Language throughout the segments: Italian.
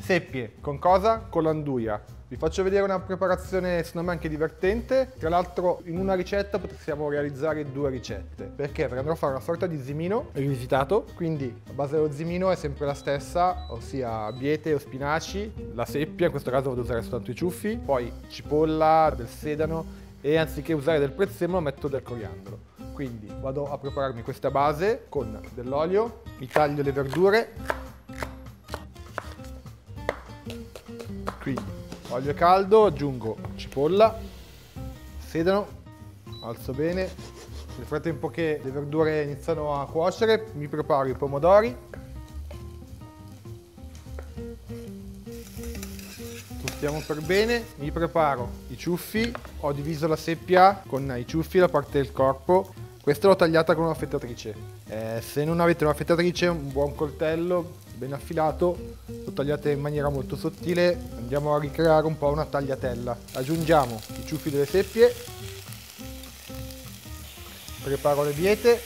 Seppie, con cosa? Con l'anduia. Vi faccio vedere una preparazione secondo me anche divertente. Tra l'altro in una ricetta possiamo realizzare due ricette. Perché? Perché andrò a fare una sorta di zimino rivisitato. Quindi la base dello zimino è sempre la stessa, ossia biete o spinaci, la seppia, in questo caso vado a usare soltanto i ciuffi, poi cipolla, del sedano e anziché usare del prezzemolo metto del coriandolo. Quindi vado a prepararmi questa base con dell'olio, mi taglio le verdure, quindi olio caldo, aggiungo cipolla, sedano, alzo bene, nel frattempo che le verdure iniziano a cuocere mi preparo i pomodori, tostiamo per bene, mi preparo i ciuffi, ho diviso la seppia con i ciuffi la parte del corpo, questa l'ho tagliata con un'affettatrice, eh, se non avete un'affettatrice un buon coltello ben affilato, tagliate in maniera molto sottile, andiamo a ricreare un po' una tagliatella. Aggiungiamo i ciuffi delle seppie, preparo le biete,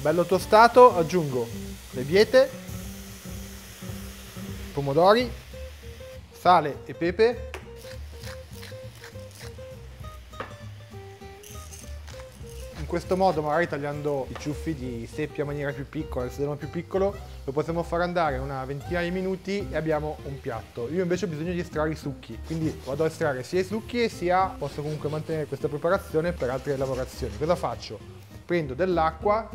bello tostato, aggiungo le biete, pomodori, sale e pepe questo modo, magari tagliando i ciuffi di seppia in maniera più piccola, il sedano più piccolo, lo possiamo far andare una ventina di minuti e abbiamo un piatto. Io invece ho bisogno di estrarre i succhi, quindi vado a estrarre sia i succhi e sia posso comunque mantenere questa preparazione per altre lavorazioni. Cosa faccio? Prendo dell'acqua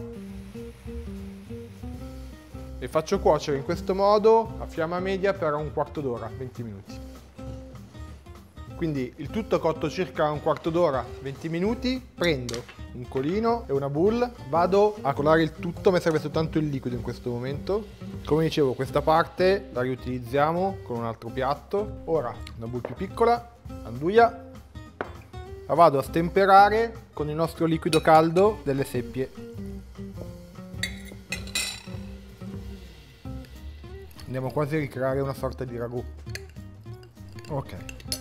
e faccio cuocere in questo modo a fiamma media per un quarto d'ora, 20 minuti. Quindi il tutto cotto circa un quarto d'ora, 20 minuti, prendo un colino e una bowl, vado a colare il tutto, mi serve soltanto il liquido in questo momento. Come dicevo questa parte la riutilizziamo con un altro piatto. Ora una bowl più piccola, anduia, la vado a stemperare con il nostro liquido caldo delle seppie. Andiamo quasi a ricreare una sorta di ragù. Ok.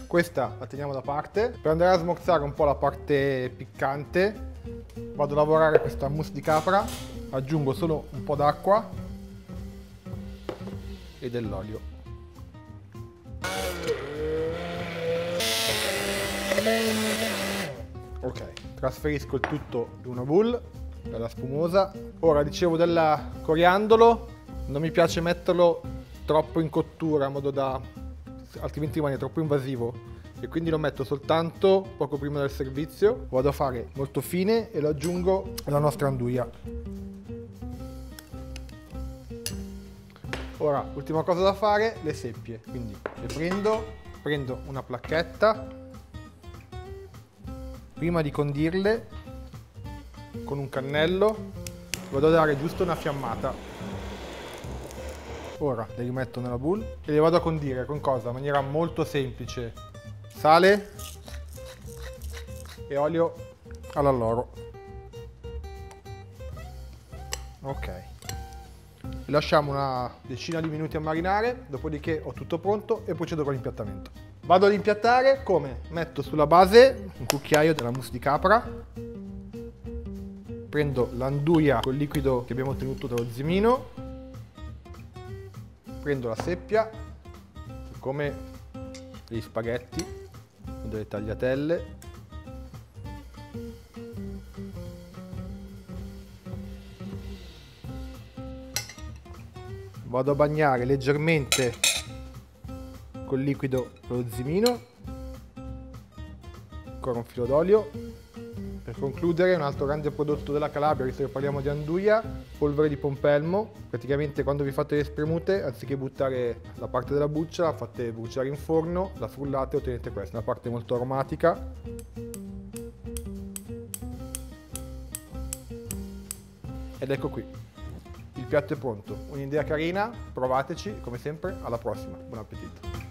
Questa la teniamo da parte. Per andare a smorzare un po' la parte piccante vado a lavorare questa mousse di capra, aggiungo solo un po' d'acqua e dell'olio. Ok, trasferisco il tutto in una bowl, bella spumosa. Ora dicevo del coriandolo, non mi piace metterlo troppo in cottura in modo da altrimenti rimane troppo invasivo e quindi lo metto soltanto poco prima del servizio. Vado a fare molto fine e lo aggiungo alla nostra anduia. Ora ultima cosa da fare le seppie. Quindi le prendo prendo una placchetta. Prima di condirle con un cannello vado a dare giusto una fiammata. Ora le rimetto nella bowl e le vado a condire con cosa? In maniera molto semplice. Sale e olio all'alloro. Ok. Lasciamo una decina di minuti a marinare, dopodiché ho tutto pronto e procedo con l'impiattamento. Vado ad impiattare come? Metto sulla base un cucchiaio della mousse di capra, prendo l'anduia col liquido che abbiamo ottenuto dallo zimino, prendo la seppia come gli spaghetti delle tagliatelle. Vado a bagnare leggermente col liquido lo zimino ancora un filo d'olio per concludere, un altro grande prodotto della Calabria, visto che parliamo di anduia, polvere di pompelmo. Praticamente quando vi fate le spremute, anziché buttare la parte della buccia, la fate bruciare in forno, la frullate e ottenete questa, una parte molto aromatica. Ed ecco qui, il piatto è pronto. Un'idea carina, provateci, come sempre, alla prossima. Buon appetito!